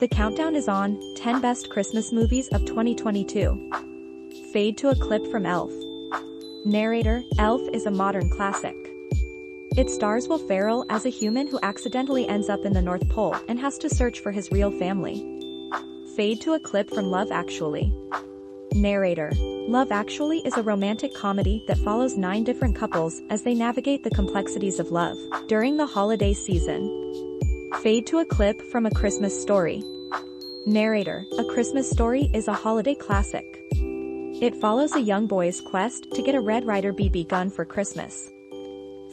The countdown is on 10 Best Christmas Movies of 2022. Fade to a clip from Elf. Narrator Elf is a modern classic. It stars Will Ferrell as a human who accidentally ends up in the North Pole and has to search for his real family. Fade to a clip from Love Actually. Narrator Love Actually is a romantic comedy that follows nine different couples as they navigate the complexities of love during the holiday season. Fade to a clip from A Christmas Story. Narrator A Christmas Story is a holiday classic. It follows a young boy's quest to get a Red Ryder BB gun for Christmas.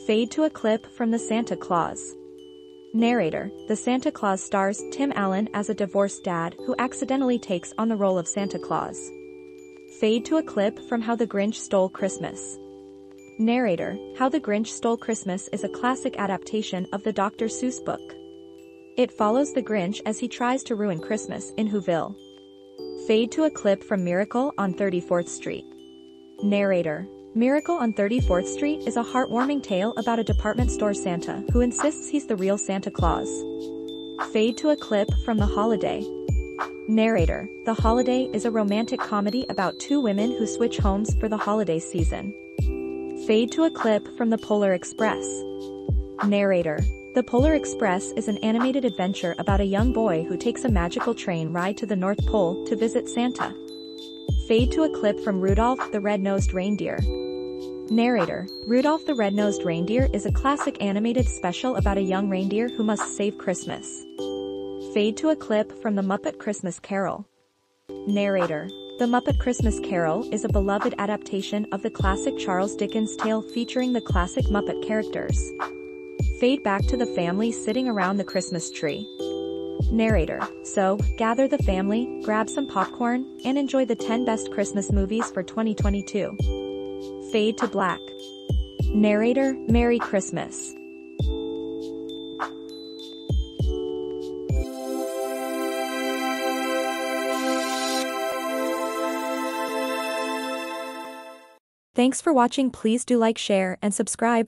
Fade to a clip from The Santa Clause. Narrator The Santa Clause stars Tim Allen as a divorced dad who accidentally takes on the role of Santa Claus. Fade to a clip from How the Grinch Stole Christmas. Narrator How the Grinch Stole Christmas is a classic adaptation of the Dr. Seuss book. It follows the Grinch as he tries to ruin Christmas in Whoville. Fade to a clip from Miracle on 34th Street. Narrator Miracle on 34th Street is a heartwarming tale about a department store Santa who insists he's the real Santa Claus. Fade to a clip from The Holiday. Narrator The Holiday is a romantic comedy about two women who switch homes for the holiday season. Fade to a clip from The Polar Express. Narrator the Polar Express is an animated adventure about a young boy who takes a magical train ride to the North Pole to visit Santa. Fade to a clip from Rudolph the Red-Nosed Reindeer. Narrator, Rudolph the Red-Nosed Reindeer is a classic animated special about a young reindeer who must save Christmas. Fade to a clip from The Muppet Christmas Carol. Narrator, The Muppet Christmas Carol is a beloved adaptation of the classic Charles Dickens tale featuring the classic Muppet characters. Fade back to the family sitting around the Christmas tree. Narrator, so, gather the family, grab some popcorn, and enjoy the 10 best Christmas movies for 2022. Fade to black. Narrator, Merry Christmas. Thanks for watching please do like share and subscribe.